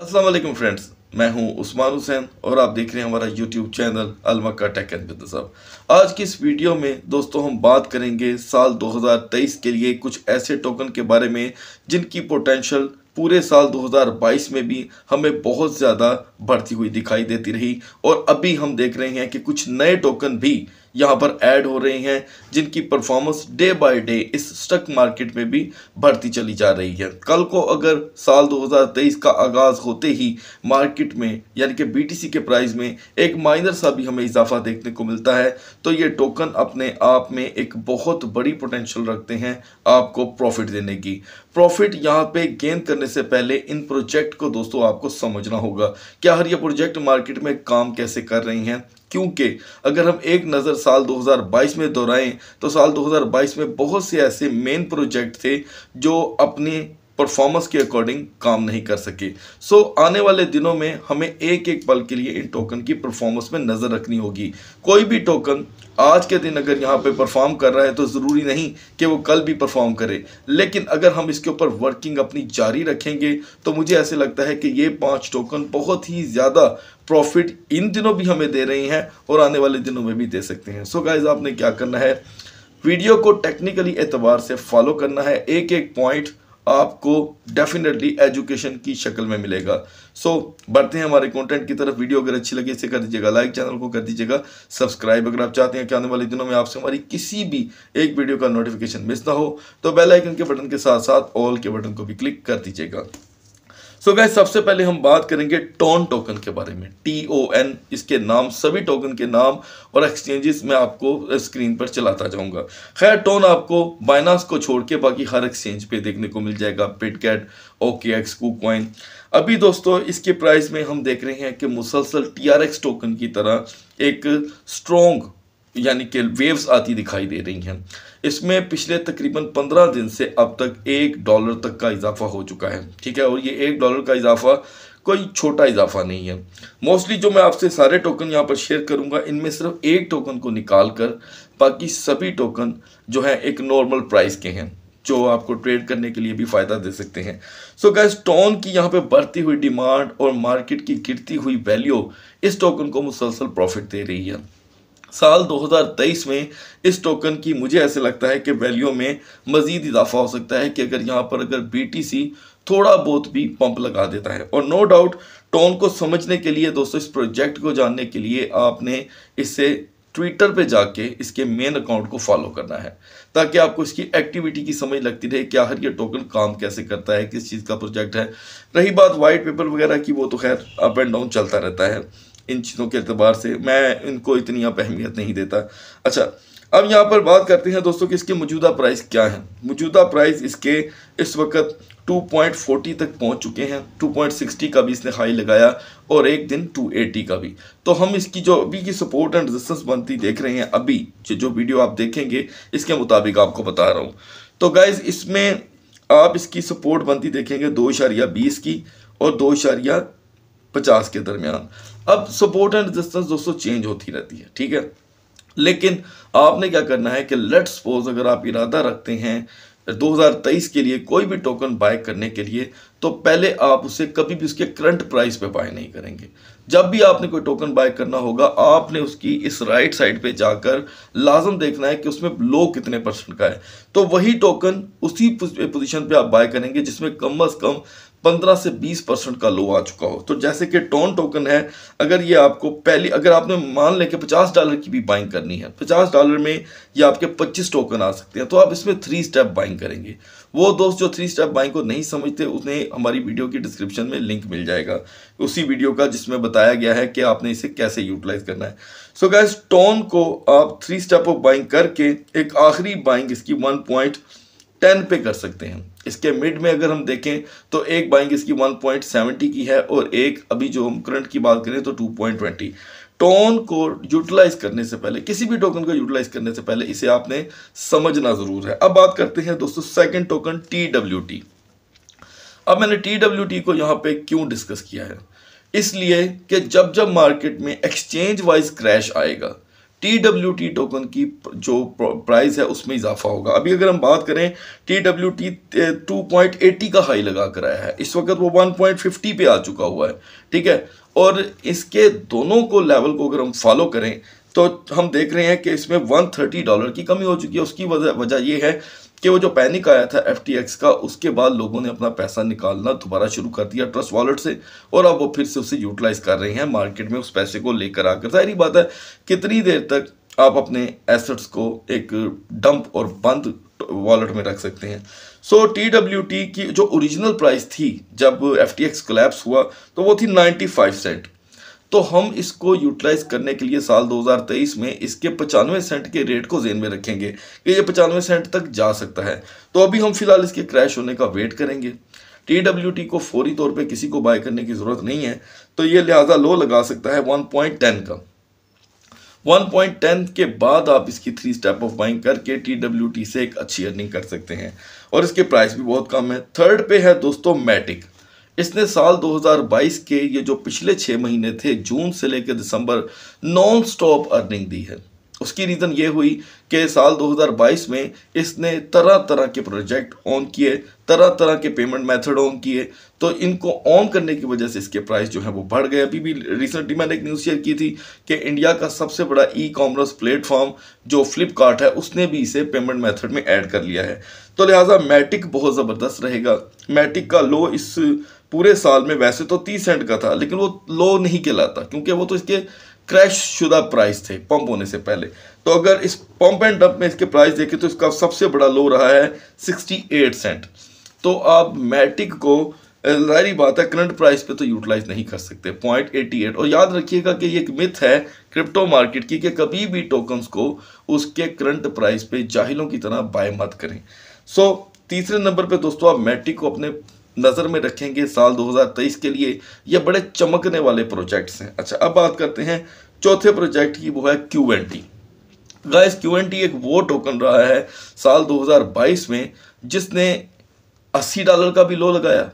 वालेकुम फ्रेंड्स, मैं हूँ उस्मान हुसैन और आप देख रहे हैं हमारा YouTube channel Almakka tech and business अब आज की इस वीडियो में दोस्तों हम बात करेंगे साल 2023 के लिए कुछ ऐसे टोकन के बारे में जिनकी पोटेंशियल पूरे साल 2022 में भी हमें बहुत ज़्यादा बढ़ती हुई दिखाई देती रही और अभी हम देख रहे हैं कि कुछ नए टोकन भी यहाँ पर ऐड हो रही हैं, जिनकी परफॉर्मेंस डे बाय डे इस स्टॉक मार्केट में भी बढ़ती चली जा रही है। कल को अगर साल 2023 का आगाज़ होते ही मार्केट में, यानी कि बीटीसी के प्राइस में एक माइनर सा भी हमें इजाफा देखने को मिलता है तो ये टोकन अपने आप में एक बहुत बड़ी पोटेंशियल रखते हैं आपको प्रॉफिट देने की। प्रॉफिट यहाँ पे गेन करने से पहले इन प्रोजेक्ट को दोस्तों आपको समझना होगा, क्या हर ये प्रोजेक्ट मार्केट में काम कैसे कर रही हैं क्योंकि अगर हम एक नज़र साल 2022 में दोहराएँ तो साल 2022 में बहुत से ऐसे मेन प्रोजेक्ट थे जो अपनी परफॉर्मेंस के अकॉर्डिंग काम नहीं कर सके। सो so, आने वाले दिनों में हमें एक एक पल के लिए इन टोकन की परफॉर्मेंस में नज़र रखनी होगी। कोई भी टोकन आज के दिन अगर यहाँ पे परफॉर्म कर रहा है तो ज़रूरी नहीं कि वो कल भी परफॉर्म करे। लेकिन अगर हम इसके ऊपर वर्किंग अपनी जारी रखेंगे तो मुझे ऐसे लगता है कि ये पाँच टोकन बहुत ही ज़्यादा प्रॉफिट इन दिनों भी हमें दे रही हैं और आने वाले दिनों में भी दे सकते हैं। सो so गाइज़ आपने क्या करना है? वीडियो को टेक्निकली एतबार से फॉलो करना है। एक एक पॉइंट आपको डेफिनेटली एजुकेशन की शक्ल में मिलेगा। सो so, बढ़ते हैं हमारे कंटेंट की तरफ़। वीडियो अगर अच्छी लगी इसे कर दीजिएगा। लाइक चैनल को कर दीजिएगा। सब्सक्राइब अगर आप चाहते हैं कि आने वाले दिनों में आपसे हमारी किसी भी एक वीडियो का नोटिफिकेशन मिस ना हो तो बेल आइकन के बटन के साथ साथ ऑल के बटन को भी क्लिक कर दीजिएगा। सो गैस सबसे पहले हम बात करेंगे टोन टोकन के बारे में। टी ओ एन इसके नाम, सभी टोकन के नाम और एक्सचेंजेस में आपको स्क्रीन पर चलाता जाऊँगा। खैर टोन आपको बाइनास को छोड़ के बाकी हर एक्सचेंज पे देखने को मिल जाएगा। पिटकैट ओके एक्स कॉइन अभी दोस्तों, इसके प्राइस में हम देख रहे हैं कि मुसलसल टी आर एक्स टोकन की तरह एक स्ट्रॉन्ग यानी कि वेव्स आती दिखाई दे रही हैं। इसमें पिछले तकरीबन पंद्रह दिन से अब तक एक डॉलर तक का इजाफा हो चुका है। ठीक है, और ये एक डॉलर का इजाफा कोई छोटा इजाफा नहीं है। मोस्टली जो मैं आपसे सारे टोकन यहाँ पर शेयर करूँगा, इनमें सिर्फ़ एक टोकन को निकाल कर बाकी सभी टोकन जो हैं एक नॉर्मल प्राइस के हैं, जो आपको ट्रेड करने के लिए भी फ़ायदा दे सकते हैं। सो गैस टोन की यहाँ पे बढ़ती हुई डिमांड और मार्केट की गिरती हुई वैल्यू इस टोकन को मुसलसल प्रॉफिट दे रही है। साल 2023 में इस टोकन की मुझे ऐसे लगता है कि वैल्यू में मज़ीद इजाफा हो सकता है कि अगर यहाँ पर अगर BTC थोड़ा बहुत भी पंप लगा देता है। और नो डाउट टोन को समझने के लिए दोस्तों, इस प्रोजेक्ट को जानने के लिए आपने इससे ट्विटर पे जाके इसके मेन अकाउंट को फॉलो करना है, ताकि आपको इसकी एक्टिविटी की समझ लगती रहे क्या हर ये टोकन काम कैसे करता है, किस चीज़ का प्रोजेक्ट है। रही बात वाइट पेपर वगैरह की, वो तो खैर अप एंड डाउन चलता रहता है। इन चीज़ों के अतबार से मैं इनको इतनी आप अहमियत नहीं देता। अच्छा अब यहाँ पर बात करते हैं दोस्तों कि इसके मौजूदा प्राइस क्या है। मौजूदा प्राइस इसके इस वक्त 2.40 तक पहुँच चुके हैं। 2.60 का भी इसने हाई लगाया और एक दिन 280 का भी। तो हम इसकी जो अभी की सपोर्ट एंड रेजिस्टेंस बनती देख रहे हैं, अभी जो जो वीडियो आप देखेंगे, इसके मुताबिक आपको बता रहा हूँ। तो गाइज़ इसमें आप इसकी सपोर्ट बनती देखेंगे दो इशारिया बीस की और दो पचास के दरमियान। अब सपोर्ट एंड रेजिस्टेंस दोस्तों चेंज होती रहती है, ठीक है? लेकिन आपने क्या करना है कि लेट सपोज़ अगर आप इरादा रखते हैं 2023 के लिए कोई भी टोकन बाय करने के लिए तो पहले आप उसे कभी भी उसके करंट प्राइस पे बाय नहीं करेंगे। जब भी आपने कोई टोकन बाय करना होगा, आपने उसकी इस राइट साइड पे जाकर लाजम देखना है कि उसमें लो कितने परसेंट का है। तो वही टोकन उसी पोजीशन पे आप बाय करेंगे जिसमें कम अज कम पंद्रह से बीस परसेंट का लो आ चुका हो। तो जैसे कि टोन टोकन है, अगर ये आपको पहली, अगर आपने मान लें कि पचास डॉलर की भी बाइंग करनी है, पचास डॉलर में ये आपके पच्चीस टोकन आ सकते हैं तो आप इसमें थ्री स्टेप बाइंग करेंगे। वो दोस्त जो थ्री स्टेप बाइंग को नहीं समझते, उन्हें हमारी वीडियो की डिस्क्रिप्शन में लिंक मिल जाएगा। उसी वीडियो का जिसमें बताया गया है कि आपने इसे कैसे यूटिलाइज करना है। सो गैस टोन को आप थ्री स्टेप ऑफ़ बाइंग करके एक आखिरी बाइंग इसकी वन पॉइंट टेन पे कर सकते हैं। इसके मिड में अगर हम देखें तो एक बाइंग इसकी 1.70 की है और एक अभी जो हम करंट की बात करें तो 2.20 टोन को यूटिलाइज करने से पहले, किसी भी टोकन को यूटिलाइज करने से पहले इसे आपने समझना ज़रूर है। अब बात करते हैं दोस्तों second token T W T अब मैंने टी डब्ल्यू टी को यहाँ पे क्यों डिस्कस किया है? इसलिए कि जब जब मार्केट में एक्सचेंज वाइज क्रैश आएगा टी डब्ल्यू टी टोकन की जो प्राइस है, उसमें इजाफा होगा। अभी अगर हम बात करें T W T two point eight का हाई लगा कर आया है। इस वक्त वो वन पॉइंट फिफ्टी पे आ चुका हुआ है, ठीक है? और इसके दोनों को लेवल को अगर हम फॉलो करें तो हम देख रहे हैं कि इसमें 130 डॉलर की कमी हो चुकी है। उसकी वजह वजह यह है कि वो जो पैनिक आया था एफटीएक्स का, उसके बाद लोगों ने अपना पैसा निकालना दोबारा शुरू कर दिया ट्रस्ट वॉलेट से, और अब वो फिर से उसे यूटिलाइज कर रहे हैं मार्केट में उस पैसे को लेकर आकर। सारी बात है, कितनी देर तक आप अपने एसेट्स को एक डंप और बंद वॉलेट में रख सकते हैं। सो, टी डब्ल्यू टी की जो ओरिजिनल प्राइस थी, जब एफ़ टी एक्स हुआ तो वो थी नाइन्टी फाइव सेंट। तो हम इसको यूटिलाइज करने के लिए साल 2023 में इसके पचानवे सेंट के रेट को जेन में रखेंगे कि ये पचानवे सेंट तक जा सकता है। तो अभी हम फ़िलहाल इसके क्रैश होने का वेट करेंगे। टी डब्ल्यू टी को फौरी तौर पे किसी को बाय करने की ज़रूरत नहीं है तो ये लिहाजा लो लगा सकता है 1.10 का। 1.10 के बाद आप इसकी थ्री स्टेप ऑफ़ बाइंग करके टी डब्ल्यू टी से एक अच्छी अर्निंग कर सकते हैं। और इसके प्राइस भी बहुत कम है। थर्ड पे है दोस्तों मैटिक इसने साल 2022 के ये जो पिछले छः महीने थे, जून से लेकर दिसंबर नॉन स्टॉप अर्निंग दी है। उसकी रीज़न ये हुई कि साल 2022 में इसने तरह तरह के प्रोजेक्ट ऑन किए तरह तरह के पेमेंट मेथड ऑन किए। तो इनको ऑन करने की वजह से इसके प्राइस जो है वो बढ़ गए। अभी भी रिसेंटली मैंने एक न्यूज़ शेयर की थी कि इंडिया का सबसे बड़ा ई कॉमर्स प्लेटफॉर्म जो फ्लिपकार्ट है, उसने भी इसे पेमेंट मेथड में ऐड कर लिया है। तो लिहाजा मैटिक बहुत ज़बरदस्त रहेगा। मैटिक का लो इस पूरे साल में वैसे तो तीस सेंट का था, लेकिन वो लो नहीं कहलाता, क्योंकि वो तो इसके क्रैश शुदा प्राइस थे, पंप होने से पहले। तो अगर इस पंप एंड डंप में इसके प्राइस देखें तो इसका सबसे बड़ा लो रहा है 68 सेंट। तो आप मैटिक को जारी बात है, करंट प्राइस पे तो यूटिलाइज नहीं कर सकते, पॉइंट एटी एट। और याद रखिएगा कि ये एक मिथ है क्रिप्टो मार्केट की कि कभी भी टोकन्स को उसके करंट प्राइस पे जाहिलों की तरह बाय मत करें। सो, तीसरे नंबर पे दोस्तों आप मैटिक को अपने नज़र में रखेंगे साल 2023 के लिए। ये बड़े चमकने वाले प्रोजेक्ट्स हैं। अच्छा अब बात करते हैं। चौथे प्रोजेक्ट की वो है Q N T guys Q N T एक वो टोकन रहा है साल 2022 में, जिसने 80 डॉलर का भी लो लगाया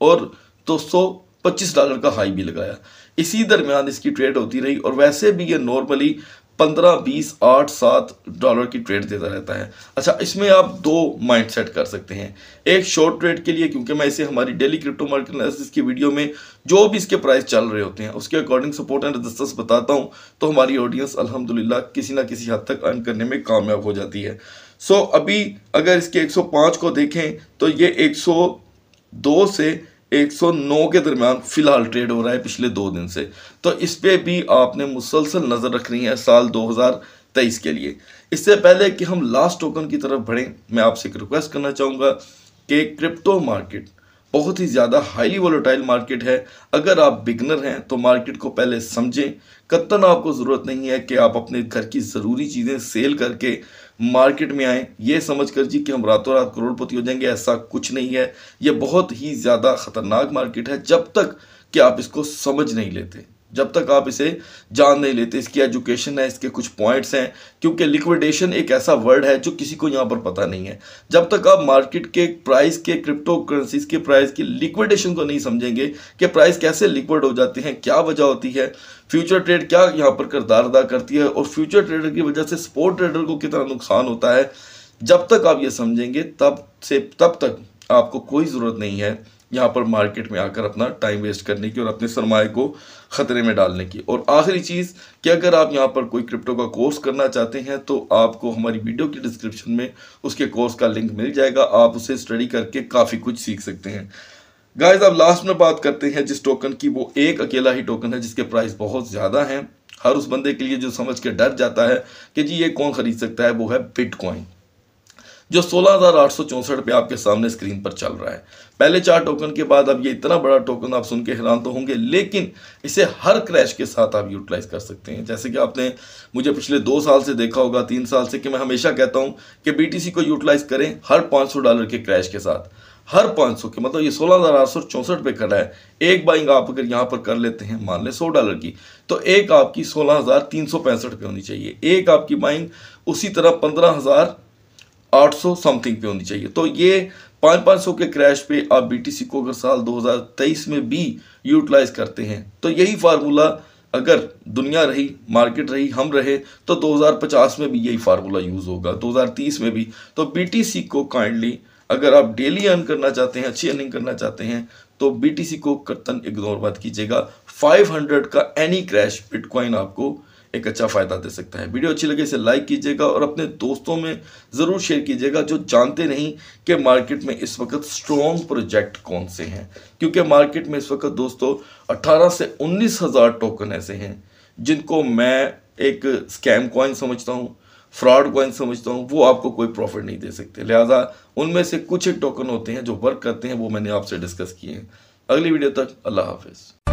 और 225 डॉलर का हाई भी लगाया। इसी दरमियान इसकी ट्रेड होती रही और वैसे भी ये नॉर्मली पंद्रह, बीस, आठ, सात डॉलर की ट्रेड देता रहता है। अच्छा इसमें आप दो माइंड सेट कर सकते हैं। एक शॉर्ट ट्रेड के लिए, क्योंकि मैं इसे हमारी डेली क्रिप्टो मार्केट एनालिसिस की वीडियो में जो भी इसके प्राइस चल रहे होते हैं, उसके अकॉर्डिंग सपोर्ट एंड रेजिस्टेंस बताता हूँ तो हमारी ऑडियंस अलहमदिल्ला किसी ना किसी हद तक अर्न करने में कामयाब हो जाती है। सो अभी अगर इसके 105 को देखें तो ये 102 से 109 के दरमियान फ़िलहाल ट्रेड हो रहा है पिछले दो दिन से। तो इस पर भी आपने मुसलसल नज़र रखनी है साल 2023 के लिए। इससे पहले कि हम लास्ट टोकन की तरफ़ बढ़ें, मैं आपसे एक रिक्वेस्ट करना चाहूँगा कि क्रिप्टो मार्केट बहुत ही ज़्यादा हाईली वोलेटाइल मार्केट है। अगर आप बिगनर हैं तो मार्केट को पहले समझें। कत्तन आपको ज़रूरत नहीं है कि आप अपने घर की ज़रूरी चीज़ें सेल करके मार्केट में आए, ये समझ कर जी कि हम रातों रात करोड़पति हो जाएँगे, ऐसा कुछ नहीं है। ये बहुत ही ज़्यादा ख़तरनाक मार्केट है, जब तक कि आप इसको समझ नहीं लेते। जब तक आप इसे जान नहीं लेते, इसकी एजुकेशन है, इसके कुछ पॉइंट्स हैं, क्योंकि लिक्विडेशन एक ऐसा वर्ड है जो किसी को यहाँ पर पता नहीं है। जब तक आप मार्केट के प्राइस के क्रिप्टो करेंसीज के प्राइस की लिक्विडेशन को नहीं समझेंगे कि प्राइस कैसे लिक्विड हो जाते हैं, क्या वजह होती है फ्यूचर ट्रेड क्या यहाँ पर करदार अदा करती है और फ्यूचर ट्रेडर की वजह से स्पोर्ट ट्रेडर को कितना नुकसान होता है, जब तक आप ये समझेंगे, तब से, तब तक आपको कोई ज़रूरत नहीं है। यहाँ पर मार्केट में आकर अपना टाइम वेस्ट करने की और अपने सरमाए को ख़तरे में डालने की। और आखिरी चीज़, कि अगर आप यहाँ पर कोई क्रिप्टो का कोर्स करना चाहते हैं तो आपको हमारी वीडियो की डिस्क्रिप्शन में उसके कोर्स का लिंक मिल जाएगा। आप उसे स्टडी करके काफ़ी कुछ सीख सकते हैं। गाइस अब लास्ट में बात करते हैं जिस टोकन की। वो एक अकेला ही टोकन है, जिसके प्राइस बहुत ज़्यादा हैं। हर उस बंदे के लिए जो समझ के डर जाता है कि जी ये कौन ख़रीद सकता है, वो है बिटकॉइन जो सोलह पे आपके सामने स्क्रीन पर चल रहा है। पहले चार टोकन के बाद अब ये इतना बड़ा टोकन आप सुन के हैरान तो होंगे, लेकिन इसे हर क्रैश के साथ आप यूटिलाइज कर सकते हैं। जैसे कि आपने मुझे पिछले दो साल से देखा होगा, तीन साल से कि मैं हमेशा कहता हूँ कि बीटीसी को यूटिलाइज करें हर पाँच सौ डॉलर के क्रैश के साथ। हर 500 के मतलब ये सोलह हज़ार आठ सौ चौंसठ पे कर रहा है। एक बाइंग आप अगर यहाँ पर कर लेते हैं, मान लें सौ डॉलर की तो एक आपकी सोलह हज़ार तीन सौ पैंसठ पे होनी चाहिए। एक आपकी बाइंग उसी तरह पंद्रह हज़ार 800 समथिंग पे होनी चाहिए। तो ये पाँच पाँच सौ के क्रैश पे आप बीटीसी को अगर साल 2023 में भी यूटिलाइज करते हैं तो यही फार्मूला अगर दुनिया रही मार्केट रही, हम रहे तो 2050 में भी यही फार्मूला यूज़ होगा 2030 में भी। तो बीटीसी को काइंडली अगर आप डेली अर्न करना चाहते हैं, अच्छी अर्निंग करना चाहते हैं तो बीटीसी को कतन इग्नोर मत कीजिएगा। 500 का एनी क्रैश बिटकॉइन आपको एक अच्छा फ़ायदा दे सकता है। वीडियो अच्छी लगे इसे लाइक कीजिएगा और अपने दोस्तों में ज़रूर शेयर कीजिएगा जो जानते नहीं कि मार्केट में इस वक्त स्ट्रॉन्ग प्रोजेक्ट कौन से हैं। क्योंकि मार्केट में इस वक्त दोस्तों 18 से उन्नीस हज़ार टोकन ऐसे हैं, जिनको मैं एक स्कैम कॉइन समझता हूँ फ्रॉड कॉइन समझता हूँ, वो आपको कोई प्रॉफिट नहीं दे सकते। लिहाजा उनमें से कुछ एक टोकन होते हैं जो वर्क करते हैं, वो मैंने आपसे डिस्कस किए हैं। अगली वीडियो तक अल्लाह हाफिज़।